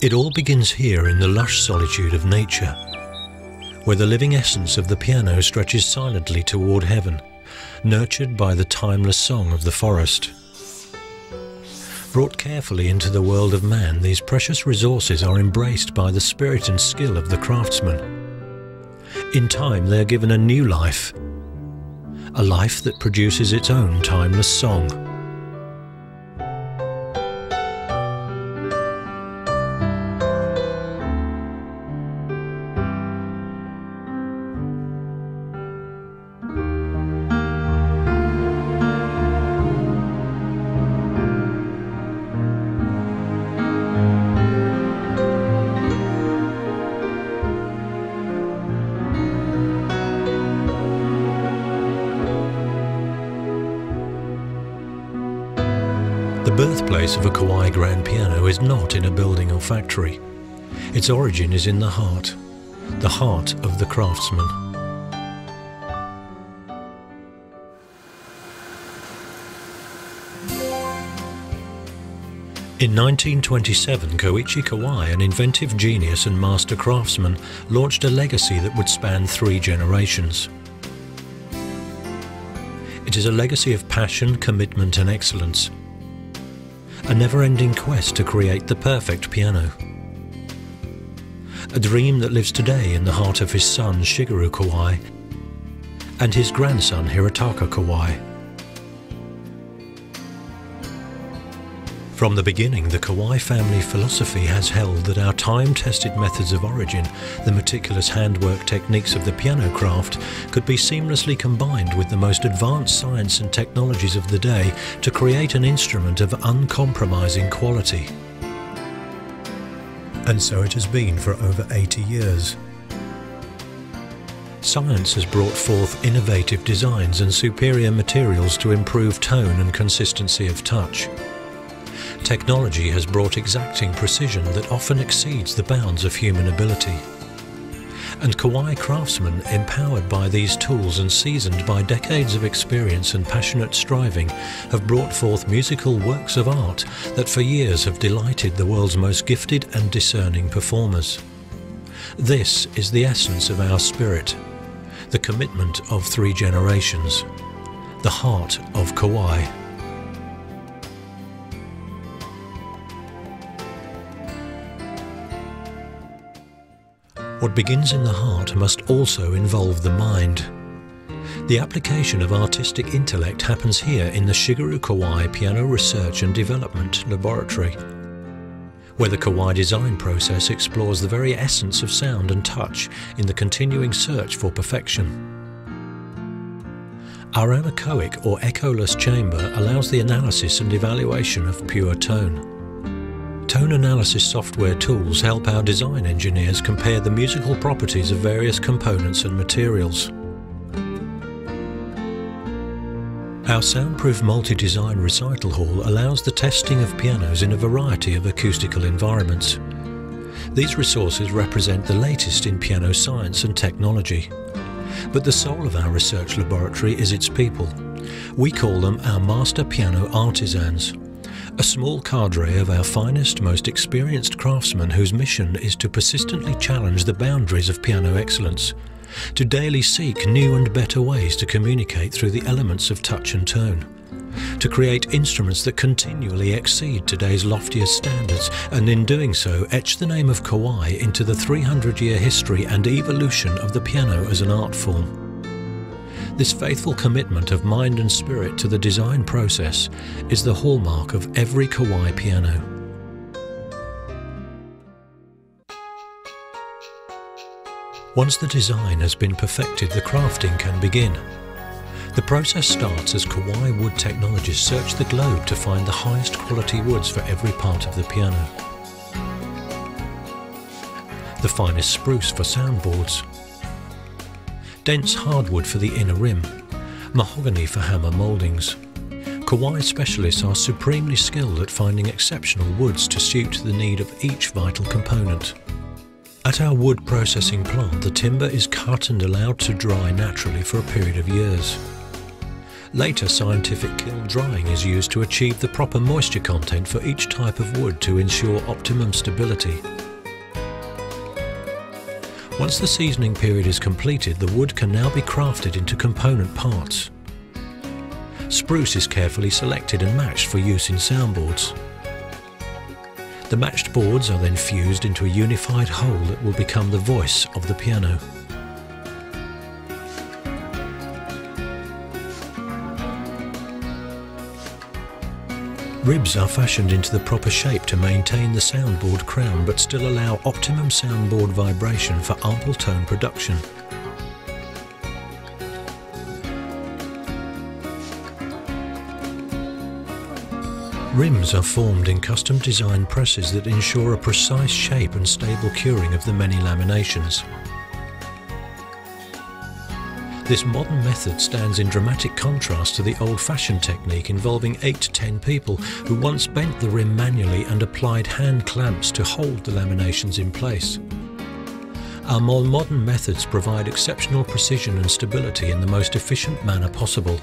It all begins here in the lush solitude of nature, where the living essence of the piano stretches silently toward heaven, nurtured by the timeless song of the forest. Brought carefully into the world of man, these precious resources are embraced by the spirit and skill of the craftsman. In time, they are given a new life, a life that produces its own timeless song. Birthplace of a Kawai grand piano is not in a building or factory. Its origin is in the heart, the heart of the craftsman. In 1927, Koichi Kawai, an inventive genius and master craftsman, launched a legacy that would span three generations. It is a legacy of passion, commitment and excellence. A never-ending quest to create the perfect piano. A dream that lives today in the heart of his son Shigeru Kawai and his grandson Hirotaka Kawai. From the beginning, the Kawai family philosophy has held that our time-tested methods of origin, the meticulous handwork techniques of the piano craft, could be seamlessly combined with the most advanced science and technologies of the day to create an instrument of uncompromising quality. And so it has been for over 80 years. Science has brought forth innovative designs and superior materials to improve tone and consistency of touch. Technology has brought exacting precision that often exceeds the bounds of human ability. And Kawai craftsmen, empowered by these tools and seasoned by decades of experience and passionate striving, have brought forth musical works of art that for years have delighted the world's most gifted and discerning performers. This is the essence of our spirit, the commitment of three generations, the heart of Kawai. What begins in the heart must also involve the mind. The application of artistic intellect happens here in the Shigeru Kawai Piano Research and Development Laboratory, where the Kawai design process explores the very essence of sound and touch in the continuing search for perfection. Our anechoic or echoless chamber allows the analysis and evaluation of pure tone. Tone analysis software tools help our design engineers compare the musical properties of various components and materials. Our soundproof multi-design recital hall allows the testing of pianos in a variety of acoustical environments. These resources represent the latest in piano science and technology. But the soul of our research laboratory is its people. We call them our master piano artisans a small cadre of our finest, most experienced craftsmen whose mission is to persistently challenge the boundaries of piano excellence, to daily seek new and better ways to communicate through the elements of touch and tone, to create instruments that continually exceed today's loftiest standards, and in doing so etch the name of Kawai into the 300-year history and evolution of the piano as an art form. This faithful commitment of mind and spirit to the design process is the hallmark of every Kawai piano. Once the design has been perfected, the crafting can begin. The process starts as Kawai wood technologists search the globe to find the highest quality woods for every part of the piano. The finest spruce for soundboards, dense hardwood for the inner rim, mahogany for hammer mouldings. Kawai specialists are supremely skilled at finding exceptional woods to suit the need of each vital component. At our wood processing plant, the timber is cut and allowed to dry naturally for a period of years. Later scientific kiln drying is used to achieve the proper moisture content for each type of wood to ensure optimum stability. Once the seasoning period is completed, the wood can now be crafted into component parts. Spruce is carefully selected and matched for use in soundboards. The matched boards are then fused into a unified whole that will become the voice of the piano. Ribs are fashioned into the proper shape to maintain the soundboard crown but still allow optimum soundboard vibration for ample tone production. Rims are formed in custom designed presses that ensure a precise shape and stable curing of the many laminations. This modern method stands in dramatic contrast to the old-fashioned technique involving 8 to 10 people who once bent the rim manually and applied hand clamps to hold the laminations in place. Our more modern methods provide exceptional precision and stability in the most efficient manner possible.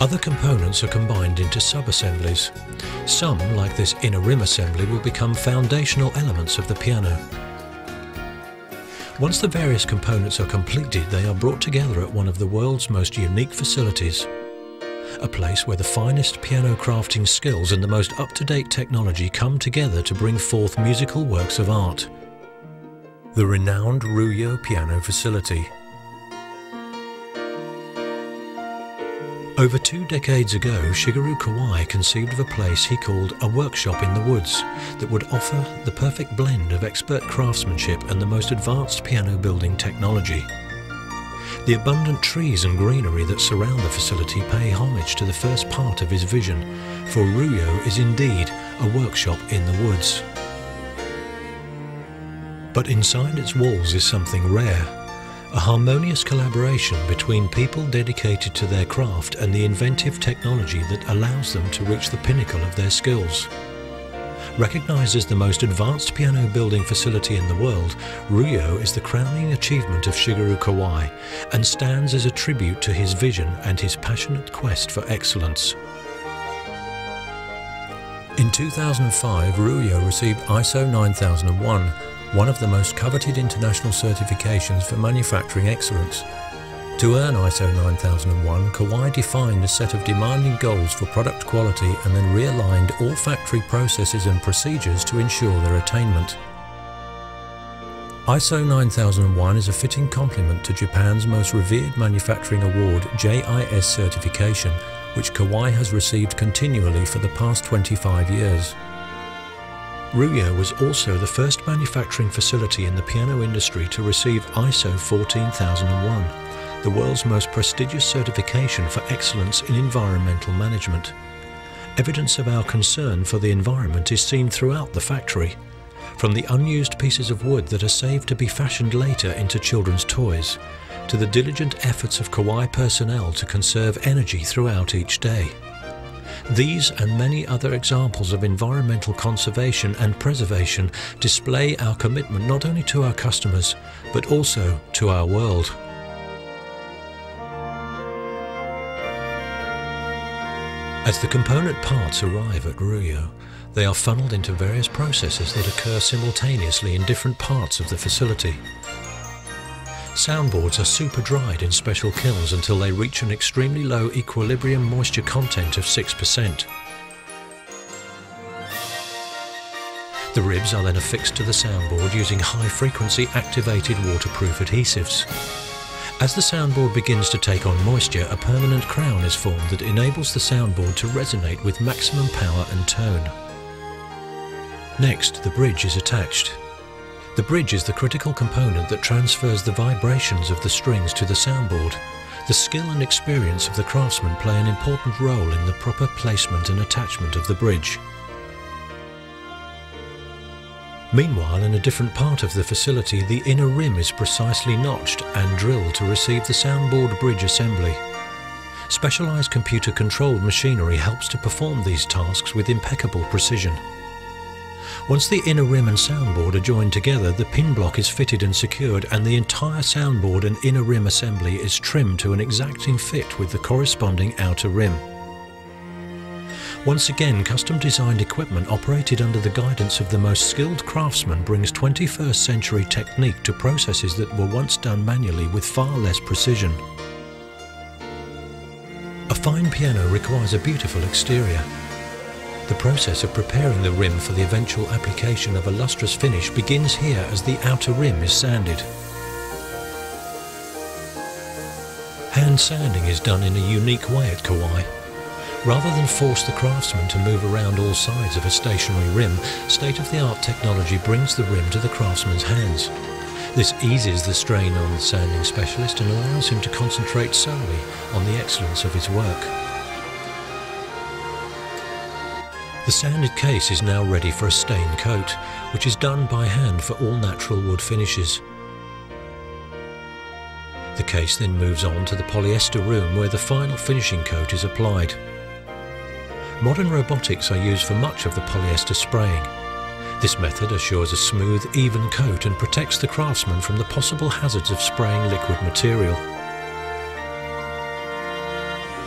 Other components are combined into sub-assemblies. Some, like this inner rim assembly, will become foundational elements of the piano. Once the various components are completed, they are brought together at one of the world's most unique facilities. A place where the finest piano crafting skills and the most up-to-date technology come together to bring forth musical works of art. The renowned Ryuyo Piano Facility Over two decades ago, Shigeru Kawai conceived of a place he called a workshop in the woods that would offer the perfect blend of expert craftsmanship and the most advanced piano building technology. The abundant trees and greenery that surround the facility pay homage to the first part of his vision, for Ryuyo is indeed a workshop in the woods. But inside its walls is something rare a harmonious collaboration between people dedicated to their craft and the inventive technology that allows them to reach the pinnacle of their skills. Recognized as the most advanced piano building facility in the world, Ryuyo is the crowning achievement of Shigeru Kawai and stands as a tribute to his vision and his passionate quest for excellence. In 2005, Ryuyo received ISO 9001 one of the most coveted international certifications for manufacturing excellence. To earn ISO 9001, Kawai defined a set of demanding goals for product quality and then realigned all factory processes and procedures to ensure their attainment. ISO 9001 is a fitting complement to Japan's most revered manufacturing award, JIS certification, which Kawai has received continually for the past 25 years. Ryuyo was also the first manufacturing facility in the piano industry to receive ISO 14001, the world's most prestigious certification for excellence in environmental management. Evidence of our concern for the environment is seen throughout the factory, from the unused pieces of wood that are saved to be fashioned later into children's toys, to the diligent efforts of Kawai personnel to conserve energy throughout each day. These and many other examples of environmental conservation and preservation display our commitment not only to our customers, but also to our world. As the component parts arrive at Ryuyo, they are funneled into various processes that occur simultaneously in different parts of the facility. Soundboards are super dried in special kilns until they reach an extremely low equilibrium moisture content of 6%. The ribs are then affixed to the soundboard using high-frequency activated waterproof adhesives. As the soundboard begins to take on moisture, a permanent crown is formed that enables the soundboard to resonate with maximum power and tone. Next, the bridge is attached. The bridge is the critical component that transfers the vibrations of the strings to the soundboard. The skill and experience of the craftsman play an important role in the proper placement and attachment of the bridge. Meanwhile, in a different part of the facility, the inner rim is precisely notched and drilled to receive the soundboard bridge assembly. Specialized computer-controlled machinery helps to perform these tasks with impeccable precision. Once the inner rim and soundboard are joined together, the pin block is fitted and secured and the entire soundboard and inner rim assembly is trimmed to an exacting fit with the corresponding outer rim. Once again, custom designed equipment operated under the guidance of the most skilled craftsmen brings 21st century technique to processes that were once done manually with far less precision. A fine piano requires a beautiful exterior. The process of preparing the rim for the eventual application of a lustrous finish begins here as the outer rim is sanded. Hand sanding is done in a unique way at Kawai. Rather than force the craftsman to move around all sides of a stationary rim, state-of-the-art technology brings the rim to the craftsman's hands. This eases the strain on the sanding specialist and allows him to concentrate solely on the excellence of his work. The sanded case is now ready for a stain coat, which is done by hand for all natural wood finishes. The case then moves on to the polyester room where the final finishing coat is applied. Modern robotics are used for much of the polyester spraying. This method assures a smooth, even coat and protects the craftsman from the possible hazards of spraying liquid material.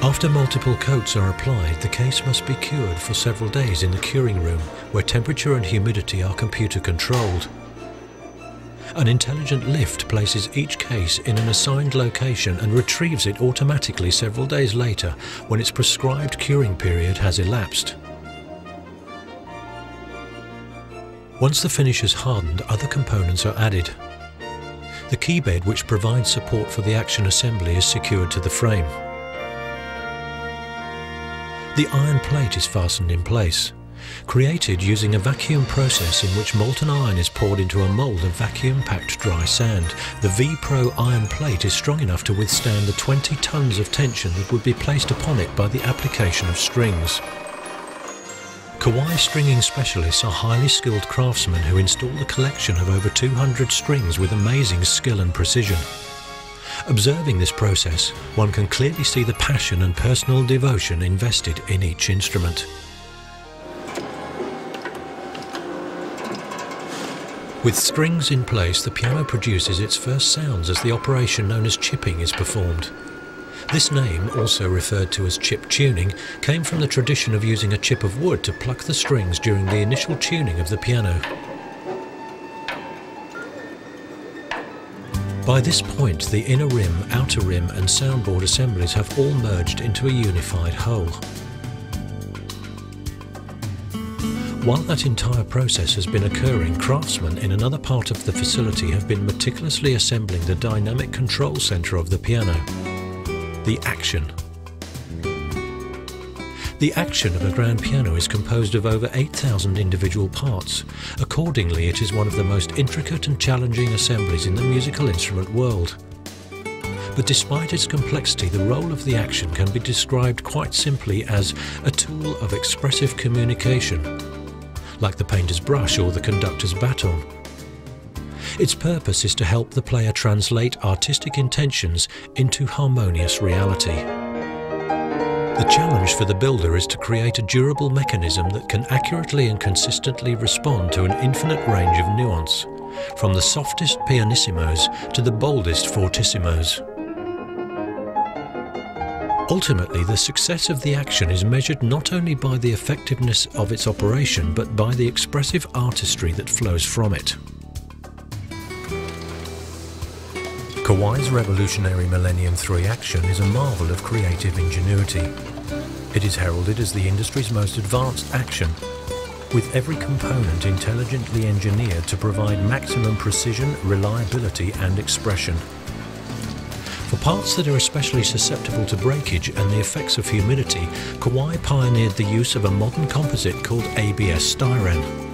After multiple coats are applied, the case must be cured for several days in the curing room, where temperature and humidity are computer controlled. An intelligent lift places each case in an assigned location and retrieves it automatically several days later when its prescribed curing period has elapsed. Once the finish has hardened, other components are added. The key bed which provides support for the action assembly is secured to the frame. The iron plate is fastened in place created using a vacuum process in which molten iron is poured into a mould of vacuum-packed dry sand. The V-Pro iron plate is strong enough to withstand the 20 tons of tension that would be placed upon it by the application of strings. Kawai stringing specialists are highly skilled craftsmen who install a collection of over 200 strings with amazing skill and precision. Observing this process, one can clearly see the passion and personal devotion invested in each instrument. With strings in place, the piano produces its first sounds as the operation known as chipping is performed. This name, also referred to as chip tuning, came from the tradition of using a chip of wood to pluck the strings during the initial tuning of the piano. By this point, the inner rim, outer rim and soundboard assemblies have all merged into a unified whole. While that entire process has been occurring, craftsmen in another part of the facility have been meticulously assembling the dynamic control center of the piano, the action. The action of a grand piano is composed of over 8,000 individual parts. Accordingly, it is one of the most intricate and challenging assemblies in the musical instrument world. But despite its complexity, the role of the action can be described quite simply as a tool of expressive communication like the painter's brush or the conductor's baton. Its purpose is to help the player translate artistic intentions into harmonious reality. The challenge for the builder is to create a durable mechanism that can accurately and consistently respond to an infinite range of nuance, from the softest pianissimos to the boldest fortissimos. Ultimately, the success of the action is measured not only by the effectiveness of its operation, but by the expressive artistry that flows from it. Kawai's revolutionary Millennium 3 action is a marvel of creative ingenuity. It is heralded as the industry's most advanced action, with every component intelligently engineered to provide maximum precision, reliability and expression. For parts that are especially susceptible to breakage and the effects of humidity, Kawai pioneered the use of a modern composite called ABS styrene.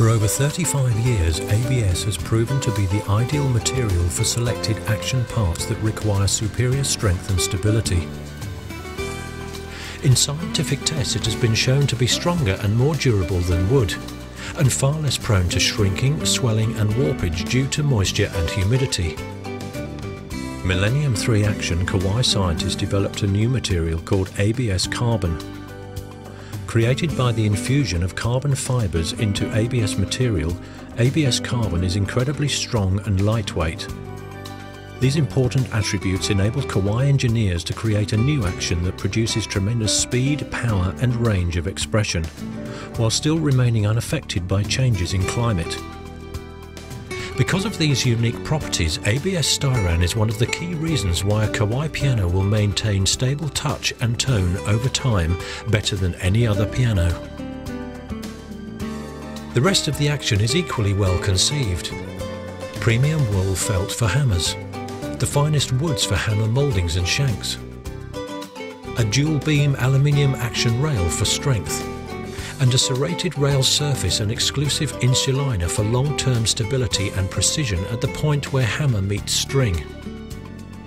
For over 35 years, ABS has proven to be the ideal material for selected action parts that require superior strength and stability. In scientific tests, it has been shown to be stronger and more durable than wood, and far less prone to shrinking, swelling and warpage due to moisture and humidity. Millennium 3 Action Kawai scientists developed a new material called ABS carbon. Created by the infusion of carbon fibres into ABS material, ABS carbon is incredibly strong and lightweight. These important attributes enabled Kawai engineers to create a new action that produces tremendous speed, power and range of expression, while still remaining unaffected by changes in climate. Because of these unique properties, ABS Styrene is one of the key reasons why a Kawai piano will maintain stable touch and tone over time better than any other piano. The rest of the action is equally well conceived. Premium wool felt for hammers, the finest woods for hammer mouldings and shanks, a dual beam aluminium action rail for strength, and a serrated rail surface and exclusive insuliner for long-term stability and precision at the point where hammer meets string.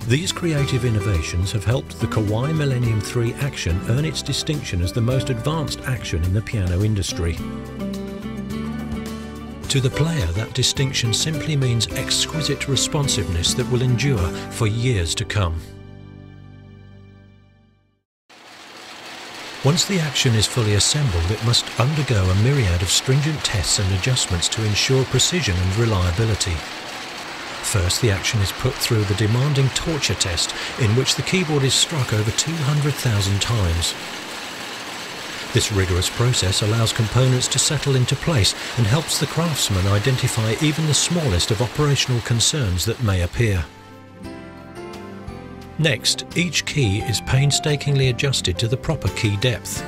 These creative innovations have helped the Kawai Millennium 3 Action earn its distinction as the most advanced action in the piano industry. To the player, that distinction simply means exquisite responsiveness that will endure for years to come. Once the action is fully assembled, it must undergo a myriad of stringent tests and adjustments to ensure precision and reliability. First, the action is put through the demanding torture test, in which the keyboard is struck over 200,000 times. This rigorous process allows components to settle into place and helps the craftsman identify even the smallest of operational concerns that may appear. Next, each key is painstakingly adjusted to the proper key depth.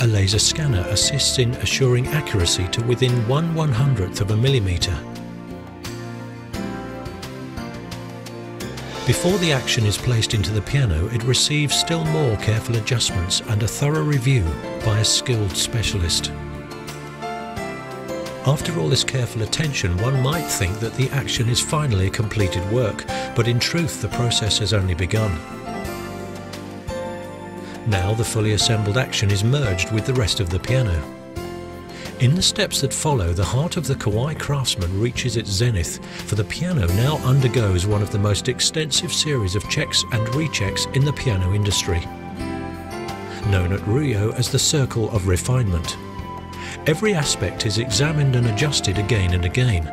A laser scanner assists in assuring accuracy to within 1 100th of a millimetre. Before the action is placed into the piano, it receives still more careful adjustments and a thorough review by a skilled specialist. After all this careful attention, one might think that the action is finally a completed work, but in truth the process has only begun. Now the fully assembled action is merged with the rest of the piano. In the steps that follow, the heart of the Kawai craftsman reaches its zenith, for the piano now undergoes one of the most extensive series of checks and rechecks in the piano industry. Known at Ryuyo as the Circle of Refinement. Every aspect is examined and adjusted again and again.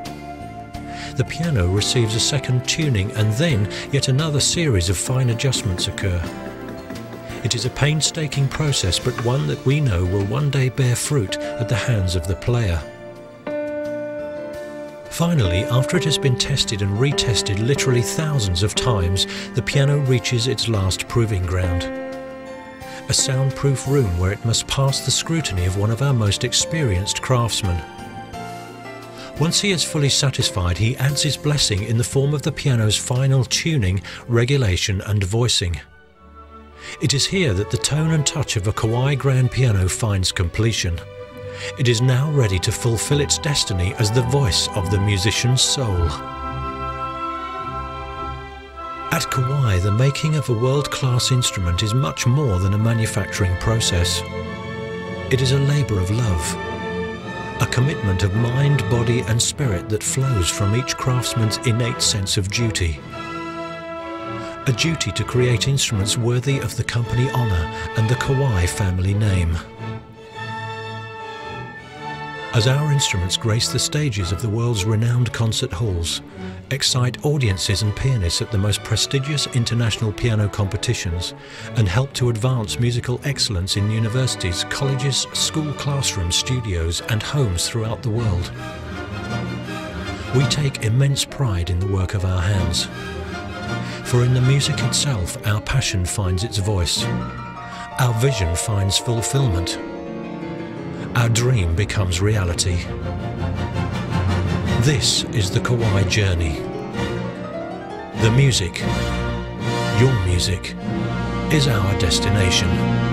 The piano receives a second tuning and then yet another series of fine adjustments occur. It is a painstaking process but one that we know will one day bear fruit at the hands of the player. Finally, after it has been tested and retested literally thousands of times, the piano reaches its last proving ground a soundproof room where it must pass the scrutiny of one of our most experienced craftsmen. Once he is fully satisfied, he adds his blessing in the form of the piano's final tuning, regulation and voicing. It is here that the tone and touch of a Kawai grand piano finds completion. It is now ready to fulfill its destiny as the voice of the musician's soul. At Kawai, the making of a world-class instrument is much more than a manufacturing process. It is a labour of love, a commitment of mind, body and spirit that flows from each craftsman's innate sense of duty. A duty to create instruments worthy of the company honour and the Kawai family name. As our instruments grace the stages of the world's renowned concert halls, excite audiences and pianists at the most prestigious international piano competitions, and help to advance musical excellence in universities, colleges, school classrooms, studios and homes throughout the world. We take immense pride in the work of our hands. For in the music itself our passion finds its voice. Our vision finds fulfillment our dream becomes reality. This is the Kawai journey. The music, your music, is our destination.